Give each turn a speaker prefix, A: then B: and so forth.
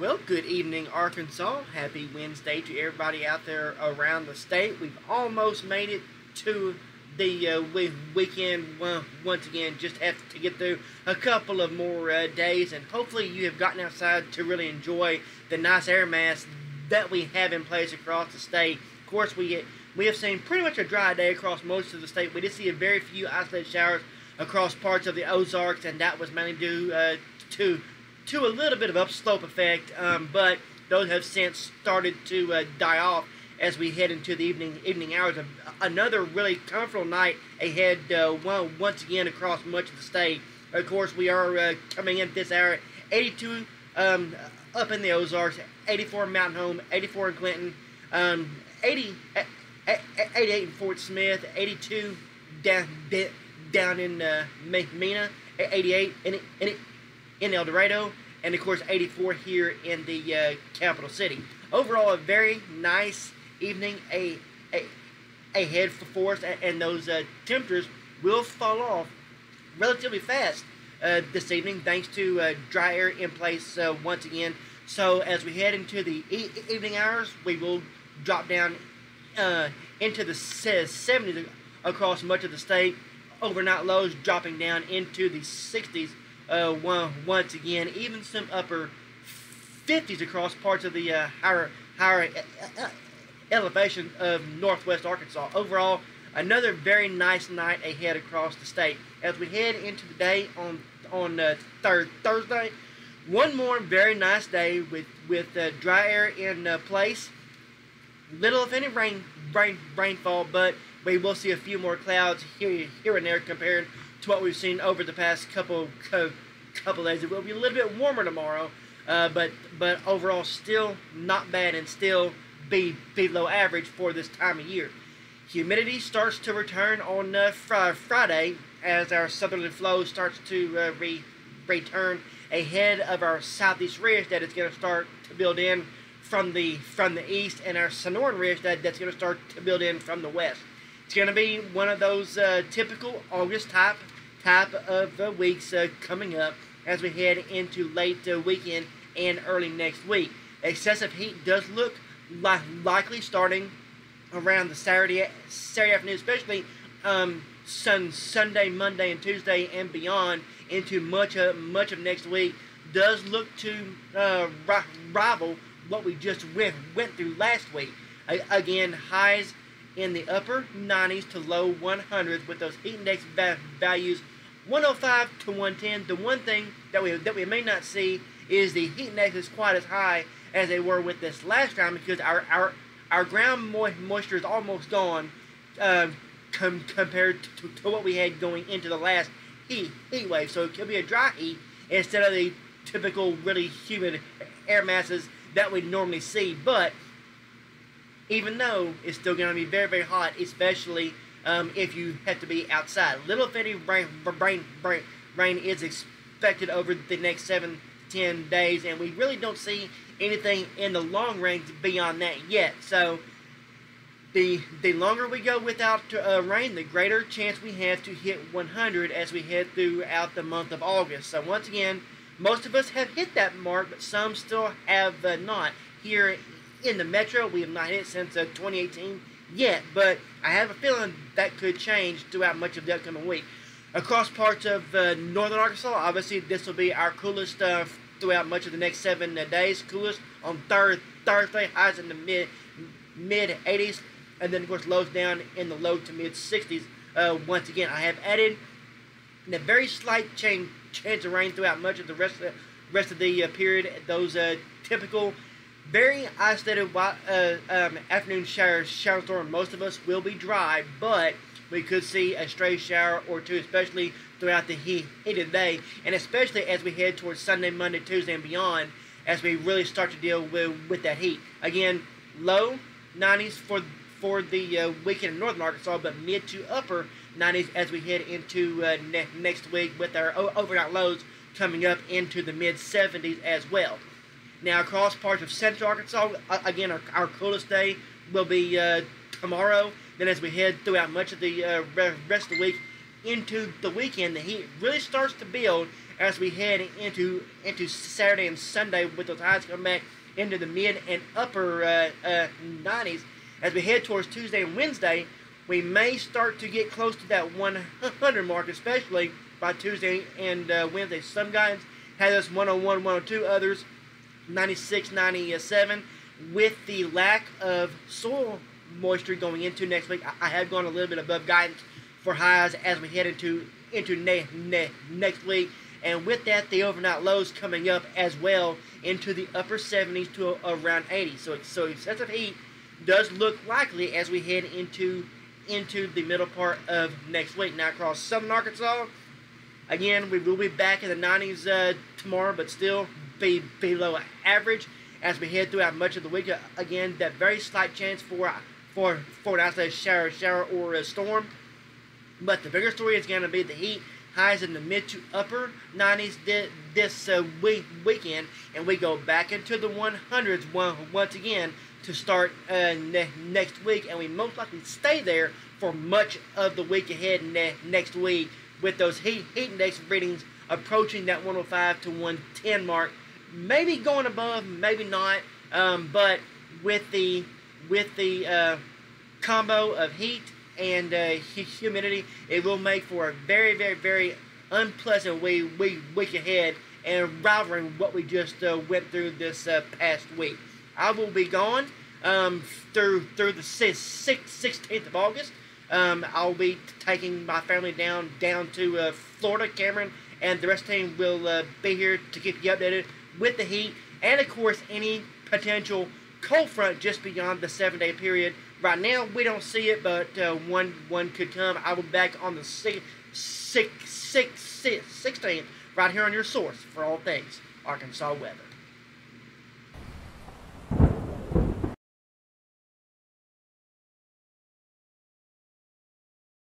A: Well, good evening, Arkansas. Happy Wednesday to everybody out there around the state. We've almost made it to the uh, weekend once again. Just have to get through a couple of more uh, days, and hopefully, you have gotten outside to really enjoy the nice air mass that we have in place across the state. Of course, we we have seen pretty much a dry day across most of the state. We did see a very few isolated showers across parts of the Ozarks, and that was mainly due uh, to to a little bit of upslope effect, um, but those have since started to uh, die off as we head into the evening evening hours. Another really comfortable night ahead uh, once again across much of the state. Of course, we are uh, coming in this hour 82 um, up in the Ozarks, 84 in Mountain Home, 84 in Clinton, um, 80, 88 in Fort Smith, 82 down down in uh, Mena, 88 in, in, in El Dorado, and of course 84 here in the uh, capital city. Overall, a very nice evening a, a, ahead for us, and those uh, temperatures will fall off relatively fast uh, this evening thanks to uh, dry air in place uh, once again. So as we head into the e evening hours, we will drop down uh, into the 70s across much of the state. Overnight lows dropping down into the 60s uh, once again. Even some upper 50s across parts of the uh, higher higher elevation of northwest Arkansas. Overall, another very nice night ahead across the state. As we head into the day on on uh, third Thursday, one more very nice day with with uh, dry air in uh, place. Little if any rain, rain rainfall, but we will see a few more clouds here here and there compared to what we've seen over the past couple couple days. It will be a little bit warmer tomorrow, uh, but but overall still not bad and still be below average for this time of year. Humidity starts to return on uh, fr Friday as our southerly flow starts to uh, re return ahead of our southeast ridge that is going to start to build in from the from the east and our Sonoran ridge that, that's going to start to build in from the west. It's going to be one of those uh, typical August type type of uh, weeks uh, coming up as we head into late uh, weekend and early next week. Excessive heat does look li likely starting around the Saturday Saturday afternoon, especially um, sun, Sunday, Monday, and Tuesday and beyond into much of much of next week. Does look to uh, rival what we just went went through last week. I, again, highs in the upper 90s to low 100s with those heat index va values 105 to 110. The one thing that we that we may not see is the heat index is quite as high as they were with this last round because our our our ground moisture is almost gone um, com compared to, to, what we had going into the last heat heat wave. So it could be a dry heat instead of the typical really humid air masses that we normally see. But even though it's still going to be very very hot, especially um, if you have to be outside. Little bitty rain, rain, rain, is expected over the next seven ten days, and we really don't see anything in the long range beyond that yet. So the the longer we go without uh, rain, the greater chance we have to hit 100 as we head throughout the month of August. So once again, most of us have hit that mark, but some still have uh, not. Here in the metro, we have not hit since uh, 2018 yet, but I have a feeling that could change throughout much of the upcoming week. Across parts of uh, northern Arkansas, obviously this will be our coolest uh, throughout much of the next seven uh, days. Coolest on third Thursday, highs in the mid mid 80s, and then of course lows down in the low to mid 60s. Uh, once again, I have added a very slight change chance of rain throughout much of the rest of the rest of the uh, period. Those uh, typical, very isolated uh, um, afternoon showers, shower storm. Most of us will be dry, but we could see a stray shower or two, especially throughout the heat, heat of the day, and especially as we head towards Sunday, Monday, Tuesday, and beyond, as we really start to deal with, with that heat. Again, low 90s for for the uh, weekend in northern Arkansas, but mid to upper 90s as we head into uh, ne next week with our overnight lows coming up into the mid 70s as well. Now, across parts of central Arkansas, again, our, our coolest day will be uh, tomorrow. Then, as we head throughout much of the uh, rest of the week, into the weekend, the heat really starts to build as we head into into Saturday and Sunday with those highs coming back into the mid and upper uh, uh, 90s. As we head towards Tuesday and Wednesday, we may start to get close to that 100 mark, especially by Tuesday and uh, Wednesday. Some guys had us 101, 102, others 96, 97. With the lack of soil moisture going into next week, I, have gone a little bit above guidance for highs as we head into into ne- ne- next week. And with that, the overnight lows coming up as well into the upper 70s to around 80. So, so excessive heat does look likely as we head into into the middle part of next week. Now across southern Arkansas, again we will be back in the 90s uh, tomorrow, but still be below average as we head throughout much of the week. Again, that very slight chance for for for an isolated shower, shower or a storm. But the bigger story is going to be the heat highs in the mid to upper 90s this uh, week, weekend, and we go back into the 100s once again to start uh, ne- next week, and we most likely stay there for much of the week ahead ne- next week with those heat, heat index readings approaching that 105 to 110 mark, maybe going above, maybe not, um, but with the with the uh, combo of heat and uh, humidity, it will make for a very, very, very unpleasant week, week, week ahead and rivaling what we just uh, went through this uh, past week. I will be gone um, through through the 16th of August. Um, I'll be taking my family down down to uh, Florida. Cameron and the rest of the team will uh, be here to keep you updated with the heat and, of course, any potential cold front just beyond the seven day period. Right now, we don't see it, but uh, one one could come. I will be back on the six, six, six, 16th right here on your source for all things Arkansas weather.